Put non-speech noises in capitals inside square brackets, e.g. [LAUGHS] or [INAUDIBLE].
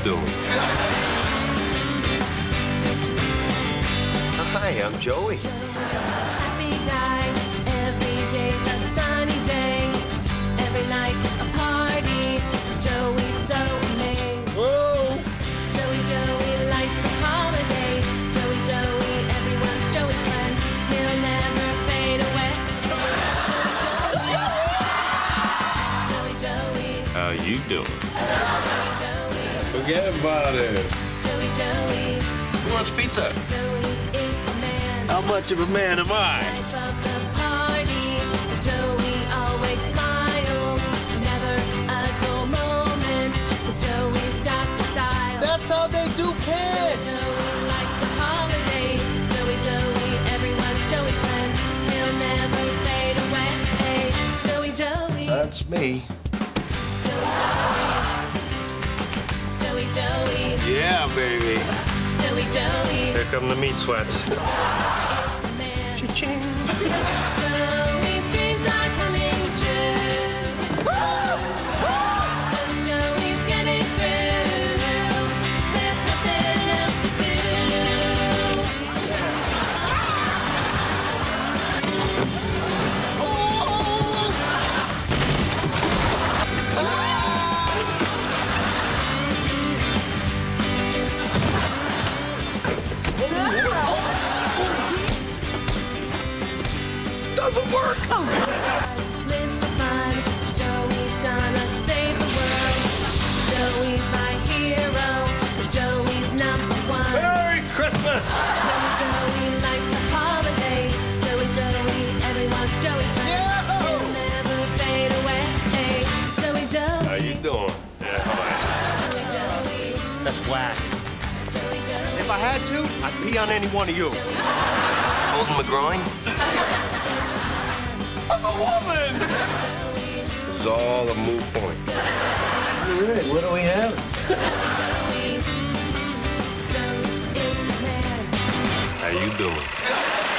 doing? Hi, I'm Joey. Happy guy, every day's a sunny day. Every night's a party. Joey's so amazing. Whoa! Joey, Joey, life's a holiday. Joey, Joey, everyone's Joey's friend. He'll never fade away. Joey, Joey, How you doing? Joey, Forget about it. Joey, Joey, Who wants pizza? Joey is the man. How much of a man am I? Life of Yeah, baby. Joey, Joey. Here come the meat sweats. Oh, man. [LAUGHS] Oh. Joey's number one. Merry Christmas! Joey, Joey, life's a holiday. Joey, Joey, everyone's Joey's friend. Yeah. He'll never fade away. Joey, Joey. How you doing? Yeah, Joey, Joey, That's whack. Joey, Joey. If I had to, I'd pee on any one of you. Holding my groin? [LAUGHS] I'm a woman! This is all a moot point. All right, what do we have? Joey, Joey is. How you doing?